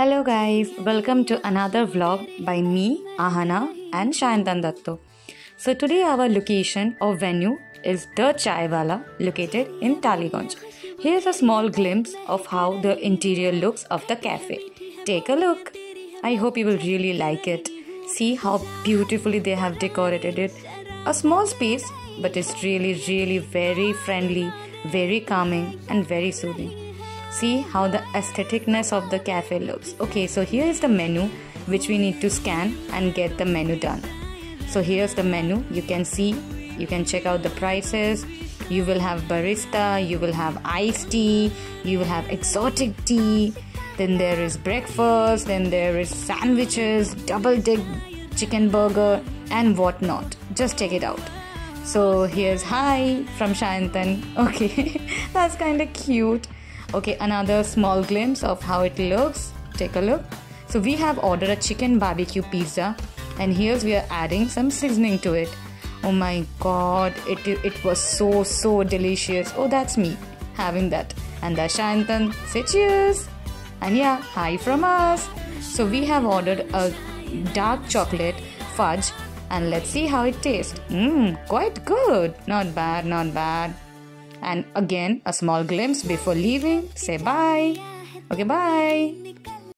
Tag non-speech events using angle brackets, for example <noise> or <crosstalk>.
Hello guys, welcome to another vlog by me, Ahana and Sayantan. So today our location or venue is The Chai Wala located in Tollygunge. Here's a small glimpse of how the interior looks of the cafe. Take a look. I hope you will really like it. See how beautifully they have decorated it. A small space, but it's really, really very friendly, very calming, and very soothing. See how the aestheticness of the cafe looks. Okay, so here is the menu which we need to scan and get the menu done. So here's the menu. You can see, you can check out the prices. You will have barista, you will have iced tea, you will have exotic tea. Then there is breakfast, then there is sandwiches, double dick chicken burger, and whatnot. Just check it out. So here's hi from Sayantan. <laughs> Okay, <laughs> that's kind of cute. Okay, another small glimpse of how it looks. Take a look. So we have ordered a chicken barbecue pizza, and here's we are adding some seasoning to it. Oh my god, it it was so so delicious. Oh, that's me having that. And that's Sayantan. Say cheers. And yeah, hi from us. So we have ordered a dark chocolate fudge and let's see how it tastes. Mmm, quite good. Not bad, not bad. And again, a small glimpse before leaving. Say bye. Okay, bye.